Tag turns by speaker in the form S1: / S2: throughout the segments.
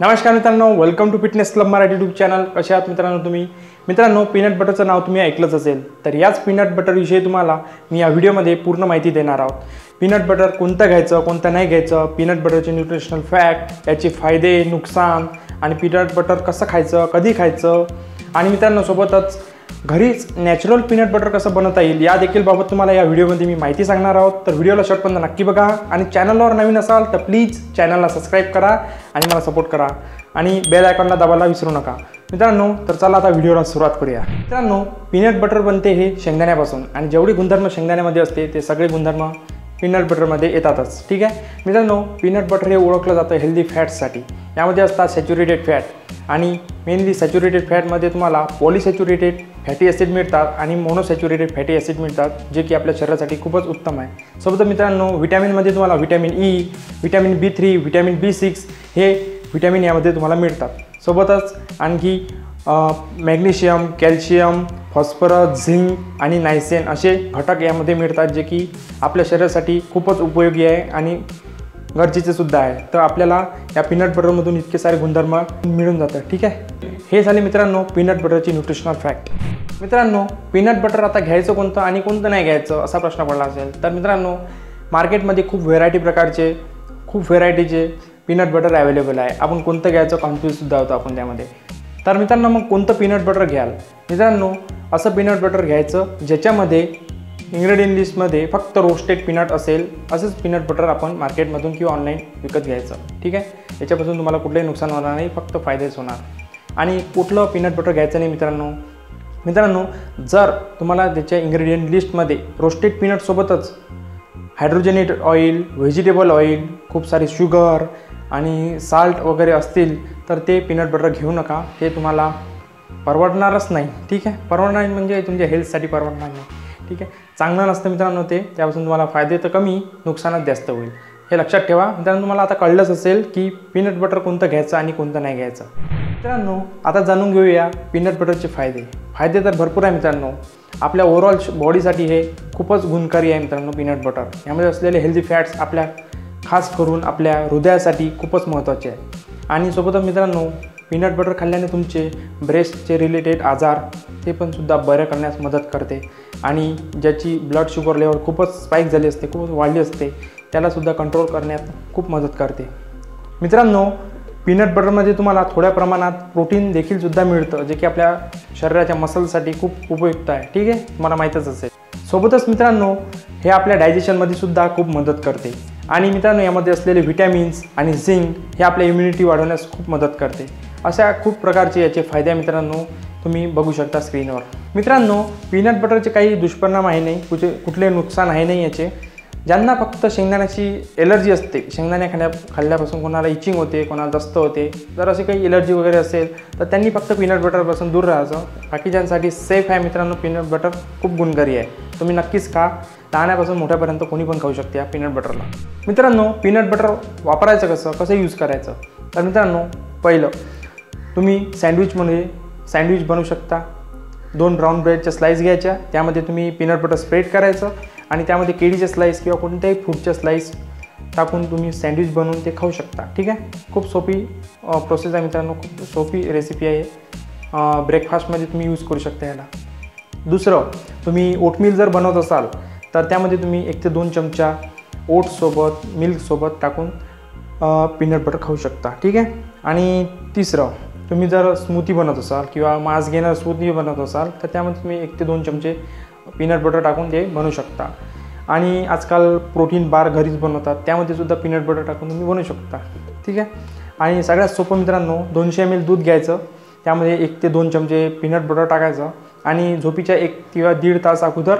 S1: नमस्कार मित्रांनो welcome to fitness club Marathi YouTube channel कसे आहात मित्रांनो तुम्ही? मित्रांनो पीनट बटरचं नाव तुम्ही ऐकलंच असेल. तर याच पीनट बटरविषयी तुम्हाला मी या व्हिडिओमध्ये पूर्ण माहिती देणार आहोत. पीनट बटर कोणतं घ्यायचं कोणतं नाही घ्यायचं पीनट बटरचे न्यूट्रिशनल फॅक्ट याचे फायदे नुकसान आणि पीनट बटर कसं खायचं कधी खायचं आणि मित्रांनो सोबतच घरीच नॅचरल पीनट बटर कसं बनवता येईल या देखील बाबत तुम्हाला या व्हिडिओमध्ये मी माहिती सांगणार आहोत. तर व्हिडिओला शॉर्टपर्यंत नक्की बघा. आणि चॅनलवर नवीन असाल तर प्लीज चॅनलला सबस्क्राईब करा आणि मला सपोर्ट करा. आणि बेल आयकॉनला दाबायला विसरू नका. मित्रांनो तर चला आता व्हिडिओला सुरुवात करूया. मित्रांनो पीनट बटर बनते हे शेंगदाण्यापासून. आणि जेवढी गुणधर्म शेंगदाण्यामध्ये असते ते सगळे गुणधर्म पीनट बटरमध्ये येतातच. ठीक आहे? मित्रांनो पीनट बटर हे ओळखलं जातं हेल्दी फॅट्ससाठी यामध्ये असतात सॅच्युरेटेड फॅट आणि मेनली सॅच्युरेटेड फॅटमध्ये तुम्हाला पॉलिसॅच्युरेटेड फॅटी ॲसिड मिळतात आणि मोनोसॅच्युरेटेड फॅटी ॲसिड मिळतात जे की आपल्या शरीरासाठी खूपच उत्तम आहे. सोबत मित्रांनो व्हिटॅमिनमध्ये तुम्हाला vitamin E vitamin B three vitamin B six हे व्हिटॅमिन यामध्ये तुम्हाला मिळतात. सोबतच आणखी मॅग्नेशियम कॅल्शियम फॉस्फरस झिंक आणि नायसेन असे घटक यामध्ये मिळतात जे की आपल्या शरीरासाठी खूपच उपयोगी आहे आणि गरजेचे सुद्धा आहे. तर आपल्याला या पीनट बटरमधून इतके सारे गुणधर्म मिळून जातात ठीक आहे? हे झाले मित्रांनो पीनट बटरची न्यूट्रिशनल फॅक्ट मित्रांनो पीनट बटर आता घ्यायचं कोणतं आणि कोणतं नाही घ्यायचं असा प्रश्न पडला असेल. तर मित्रांनो मार्केटमध्ये खूप व्हेरायटी प्रकारचे खूप व्हेरायटीचे पीनट बटर अवेलेबल आहे. आपण कोणतं घ्यायचं कन्फ्यूजसुद्धा होतं आपण त्यामध्ये. तर मित्रांनो मग कोणतं पीनट बटर घ्याल? मित्रांनो असं पीनट बटर घ्यायचं ज्याच्यामध्ये इंग्रेडियंट लिस्टमध्ये फक्त रोस्टेड पीनट असेल असंच पीनट बटर आपण मार्केटमधून किंवा ऑनलाईन विकत घ्यायचं. ठीक आहे? याच्यापासून तुम्हाला कुठलंही नुकसान होणार नाही फक्त फायदेच होणार. आणि कुठलं पीनट बटर घ्यायचं नाही मित्रांनो? मित्रांनो जर तुम्हाला त्याच्या इंग्रेडियंट लिस्टमध्ये रोस्टेड पीनटसोबतच हायड्रोजनेटेड ऑइल व्हेजिटेबल ऑइल खूप सारे शुगर आणि साल्ट वगैरे असतील तर ते पीनट बटर घेऊ नका. ते तुम्हाला परवडणारच नाही. ठीक आहे? परवडणार म्हणजे तुमच्या हेल्थसाठी परवडणार नाही. ठीक आहे? चांगलं नसतं मित्रांनो ते. त्यापासून तुम्हाला फायदे तर कमी नुकसानच जास्त होईल. हे लक्षात ठेवा. मित्रांनो तुम्हाला आता कळलंच असेल की पीनट बटर कोणतं घ्यायचं आणि कोणतं नाही घ्यायचं. मित्रांनो आता जाणून घेऊया पीनट बटरचे फायदे. फायदे तर भरपूर आहे मित्रांनो. आपल्या ओव्हरऑल बॉडीसाठी हे खूपच गुणकारी आहे मित्रांनो पीनट बटर यामध्ये असलेले हेल्दी फॅट्स आपल्या खास करून आपल्या हृदयासाठी खूपच महत्त्वाचे आहे. आणि सोबतच मित्रांनो पीनट बटर खाल्ल्याने तुमचे ब्रेस्टचे रिलेटेड आजार ते पण सुद्धा बरे करण्यास मदत करते. आणि ज्याची ब्लड शुगर लेवल खूपच स्पाईक झाली असते खूपच वाढली असते त्यालासुद्धा कंट्रोल करण्यात खूप मदत करते. मित्रांनो पीनट बटरमध्ये तुम्हाला थोड्या प्रमाणात प्रोटीन देखील सुद्धा मिळतं जे की आपल्या शरीराच्या मसलसाठी खूप उपयुक्त आहे. ठीक आहे? तुम्हाला माहीतच असेल. सोबतच मित्रांनो हे आपल्या डायजेशनमध्ये सुद्धा खूप मदत करते. आणि मित्रांनो यामध्ये असलेले व्हिटॅमिन्स आणि झिंक हे आपल्या इम्युनिटी वाढवण्यास खूप मदत करते. अशा खूप प्रकारचे याचे फायदे मित्रांनो तुम्ही बघू शकता स्क्रीनवर मित्रांनो पीनट बटरचे काही दुष्परिणाम आहे नाही कुठे कुठले नुकसान आहे नाही याचे. ज्यांना फक्त शेंगदाण्याची एलर्जी असते शेंगदाण्या खाण्या खाल्ल्यापासून कोणाला इचिंग होते कोणाला दस्त होते जर अशी काही एलर्जी वगैरे असेल तर त्यांनी फक्त पीनट बटरपासून दूर राहायचं. बाकीच्यांसाठी सेफ आहे मित्रांनो पीनट बटर खूप गुणकारी आहे. तुम्ही नक्कीच खा. लहानापासून मोठ्यापर्यंत कोणी पण खाऊ शकते या पीनट बटरला मित्रांनो पीनट बटर वापरायचं कसं? कसं यूज करायचं? तर मित्रांनो पहिलं तुम्ही सँडविचमध्ये सँडविच बनवू शकता. दोन ब्राऊन ब्रेडच्या स्लाईस घ्यायच्या. त्यामध्ये तुम्ही पीनट बटर स्प्रेड करायचं आणि त्यामध्ये केळीचे स्लाईस किंवा कोणत्याही फ्रूटच्या स्लाईस टाकून तुम्ही सँडविच बनवून ते खाऊ शकता. ठीक आहे? खूप सोपी प्रोसेस आहे मित्रांनो. खूप सोपी रेसिपी आहे. ब्रेकफास्टमध्ये तुम्ही यूज करू शकता याला. दुसरं तुम्ही ओटमील जर बनवत असाल तर त्यामध्ये तुम्ही एक ते दोन चमचा ओट्ससोबत मिल्कसोबत टाकून पीनट बटर खाऊ शकता ठीक आहे? आणि तिसरं तुम्ही जर स्मूथी बनवत असाल किंवा मास घेणार स्मूथी बनवत असाल तर त्यामध्ये तुम्ही एक ते दोन चमचे पीनट बटर टाकून ते बनवू शकता. आणि आजकाल प्रोटीन बार घरीच बनवतात त्यामध्ये सुद्धा पीनट बटर टाकून तुम्ही बनवू शकता ठीक आहे? आणि सगळ्यात सोपं मित्रांनो दोनशे एम एल दूध घ्यायचं. त्यामध्ये एक ते दोन चमचे पीनट बटर टाकायचं आणि झोपीच्या एक किंवा दीड तास अगोदर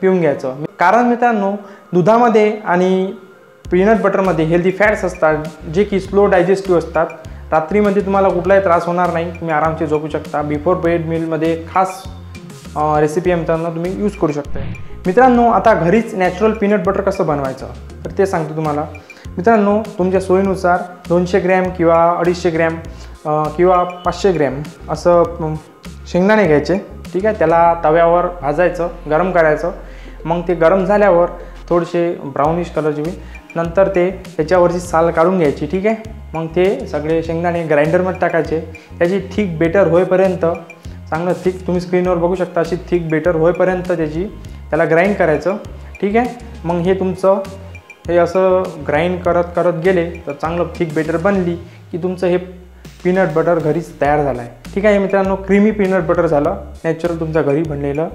S1: पिऊन घ्यायचं. कारण मित्रांनो दुधामध्ये आणि पीनट बटरमध्ये हेल्दी फॅट्स असतात जे की स्लो डायजेस्टिव्ह असतात. रात्रीमध्ये तुम्हाला कुठलाही त्रास होणार नाही तुम्ही आरामशी झोपू शकता. बिफोर बेड मीलमध्ये खास रेसिपी आहे मित्रांनो तुम्ही यूज करू शकता. मित्रांनो आता घरीच नॅचरल पीनट बटर कसं बनवायचं? तर ते सांगतो तुम्हाला. मित्रांनो तुमच्या सोयीनुसार दोनशे ग्रॅम किंवा अडीचशे ग्रॅम किंवा पाचशे ग्रॅम असं शेंगदाणे घ्यायचे. ठीक आहे? त्याला तव्यावर भाजायचं गरम करायचं. मग ते गरम झाल्यावर थोडेसे ब्राउनिश कलरचे होईल नंतर ते त्याच्यावरची साल काढून घ्यायची. ठीक आहे? मग ते सगळे शेंगदाणे ग्राइंडरमध्ये टाकायचे. त्याची थिक बेटर होईपर्यंत चांगलं थिक तुम्ही स्क्रीनवर बघू शकता अशी थिक बेटर होईपर्यंत त्याची त्याला ग्राइंड करायचं. ठीक आहे? मग हे तुमचं हे असं ग्राइंड करत करत गेले तर चांगलं थिक बेटर बनली की तुमचं हे पीनट बटर घरीच तयार झालं आहे ठीक आहे मित्रांनो क्रीमी पीनट बटर झालं. नॅचरल तुमच्या घरी बनलेलं.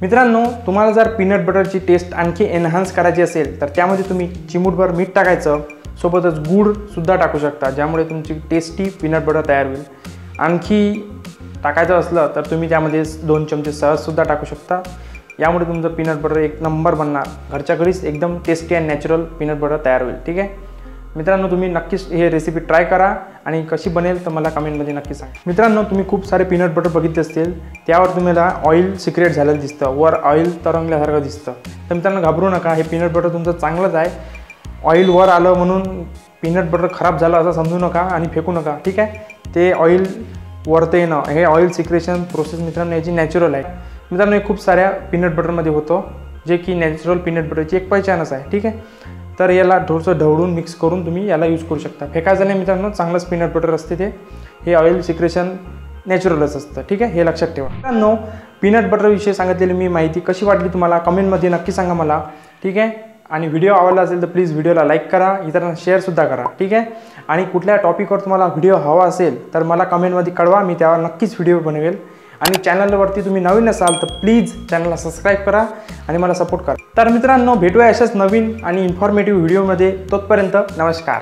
S1: मित्रांनो तुम्हाला जर पीनट बटरची टेस्ट आणखी एनहान्स करायची असेल तर त्यामध्ये तुम्ही चिमूटभर मीठ टाकायचं. सोबतच गूळसुद्धा टाकू शकता ज्यामुळे तुमची टेस्टी पीनट बटर तयार होईल. आणखी टाकायचं असलं तर तुम्ही त्यामध्ये दोन चमचे सहजसुद्धा टाकू शकता. यामुळे तुमचं पीनट बटर एक नंबर बनणार. घरच्या घरीच एकदम tasty and natural peanut butter तयार होईल. ठीक आहे? मित्रांनो तुम्ही नक्कीच हे रेसिपी ट्राय करा आणि कशी बनेल तर मला कमेंटमध्ये नक्की सांगा. मित्रांनो तुम्ही खूप सारे पीनट बटर बघितले असतील. त्यावर तुम्हाला ऑइल सिक्रेट झालेलं दिसतं. वर ऑइल तरंगल्यासारखं दिसतं. तर मित्रांनो घाबरू नका. हे पीनट बटर तुमचं चांगलंच आहे. ऑइल वर आलं म्हणून पीनट बटर खराब झालं असं समजू नका आणि फेकू नका. ठीक आहे? ते ऑइल वरतं येणं. हे ऑइल सिक्रेशन प्रोसेस मित्रांनो याची नॅचरल आहे. मित्रांनो हे खूप साऱ्या पीनट बटरमध्ये होतं. जे की नॅचरल पीनट बटरची एक पहिचानच आहे. ठीक आहे? तर याला थोडंसं ढवळून मिक्स करून तुम्ही याला यूज करू शकता. फेकायचं नाही मित्रांनो? चांगलंच पीनट बटर असते ते. हे ऑइल सिक्रेशन नॅचरलच असतं. ठीक आहे? हे लक्षात ठेवा. मित्रांनो पीनट बटरविषयी सांगितलेली मी माहिती कशी वाटली तुम्हाला? कमेंटमध्ये नक्की सांगा मला. ठीक आहे? आणि व्हिडिओ आवडला असेल तर प्लीज व्हिडिओला लाईक करा. इतरांना शेअरसुद्धा करा. ठीक आहे? आणि कुठल्या टॉपिकवर तुम्हाला व्हिडिओ हवा असेल तर मला कमेंटमध्ये कळवा. मी त्यावर नक्कीच व्हिडिओ बनवेल. आणि चॅनलवरती तुम्ही नवीन असाल तर प्लीज चॅनलला सबस्क्राईब करा आणि मला सपोर्ट करा. तर मित्रांनो भेटूया अशाच नवीन आणि इन्फॉर्मेटिव्ह व्हिडिओमध्ये तोपर्यंत नमस्कार.